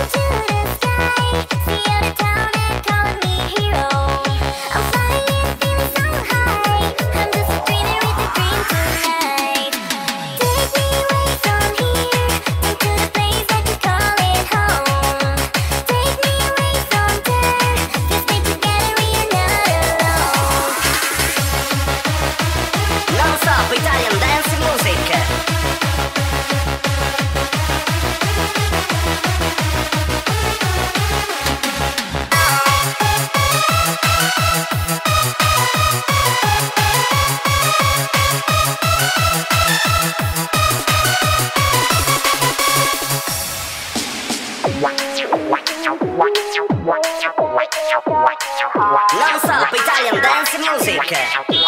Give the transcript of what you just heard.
Non-stop Non-stop Italian dance music.